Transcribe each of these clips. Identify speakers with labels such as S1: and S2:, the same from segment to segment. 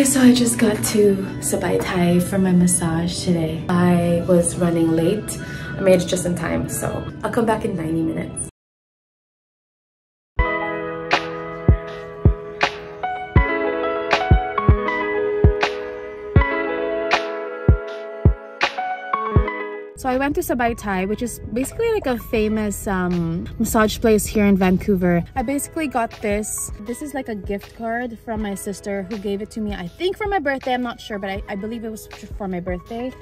S1: Okay, so I just got to Sabai Thai for my massage today. I was running late. I made it just in time, so I'll come back in 90 minutes. So I went to Sabai Thai, which is basically like a famous um, massage place here in Vancouver. I basically got this. This is like a gift card from my sister who gave it to me, I think for my birthday. I'm not sure, but I, I believe it was for my birthday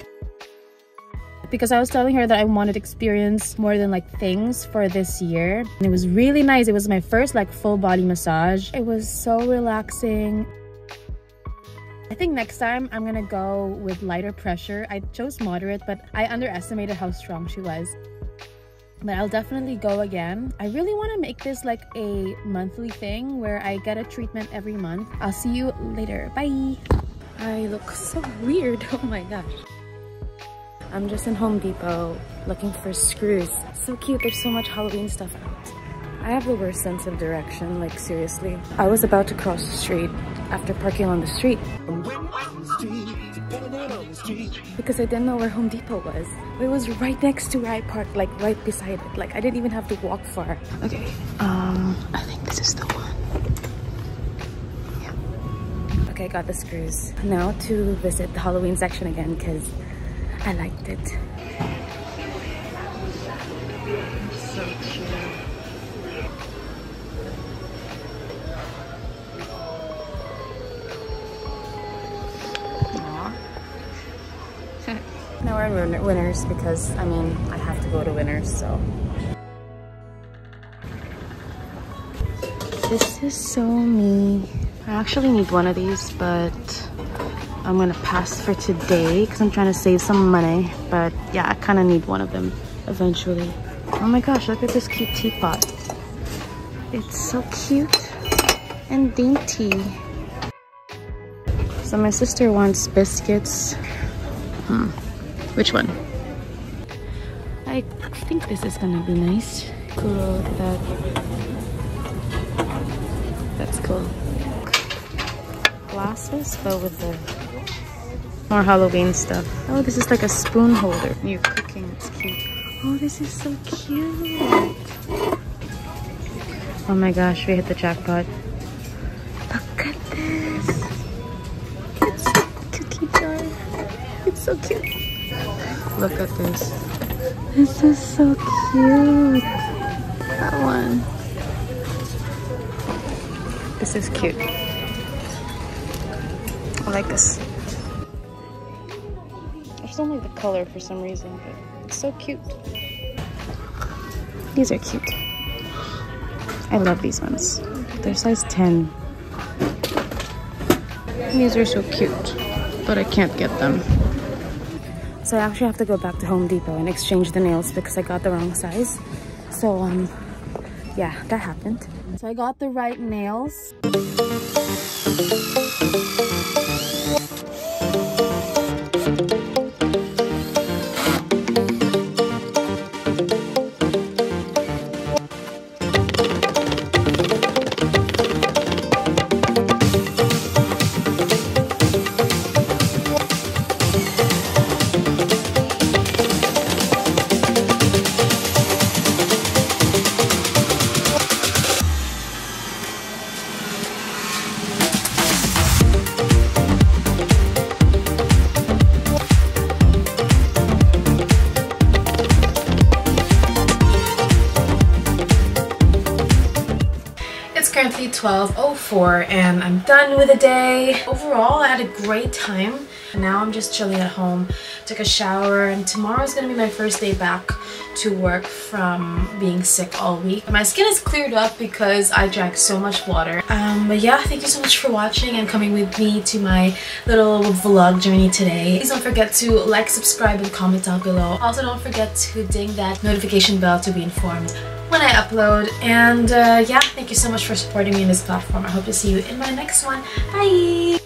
S1: because I was telling her that I wanted to experience more than like things for this year. And it was really nice. It was my first like full body massage. It was so relaxing. I think next time I'm gonna go with lighter pressure. I chose moderate, but I underestimated how strong she was. But I'll definitely go again. I really want to make this like a monthly thing where I get a treatment every month. I'll see you later. Bye! I look so weird. Oh my gosh. I'm just in Home Depot looking for screws. So cute. There's so much Halloween stuff out. I have the worst sense of direction, like seriously. I was about to cross the street after parking on the street. Because I didn't know where Home Depot was. It was right next to where I parked, like right beside it. Like I didn't even have to walk far. Okay, um, I think this is the one. Yeah. Okay, I got the screws. Now to visit the Halloween section again because I liked it. So cute. We're in Winners because, I mean, I have to go to Winners, so. This is so me. I actually need one of these, but I'm gonna pass for today because I'm trying to save some money. But yeah, I kind of need one of them eventually. Oh my gosh, look at this cute teapot. It's so cute and dainty. So my sister wants biscuits. Hmm. Which one? I think this is gonna be nice. Cool, look at that. That's cool. Glasses, but with the more Halloween stuff. Oh, this is like a spoon holder. You're cooking, it's cute. Oh, this is so cute. Oh my gosh, we hit the jackpot. Look at this. It's a cookie jar. It's so cute. Look at this. This is so cute. That one. This is cute. I like this. I just don't like the color for some reason, but it's so cute. These are cute. I love these ones. They're size 10. These are so cute, but I can't get them. So I actually have to go back to Home Depot and exchange the nails because I got the wrong size. So um, yeah, that happened. So I got the right nails. 12.04 and I'm done with the day. Overall, I had a great time. Now I'm just chilling at home, took a shower, and tomorrow is gonna be my first day back to work from being sick all week. My skin is cleared up because I drank so much water. Um, but yeah, thank you so much for watching and coming with me to my little vlog journey today. Please don't forget to like, subscribe, and comment down below. Also, don't forget to ding that notification bell to be informed when I upload. And uh, yeah, thank you so much for supporting me in this platform. I hope to see you in my next one. Bye!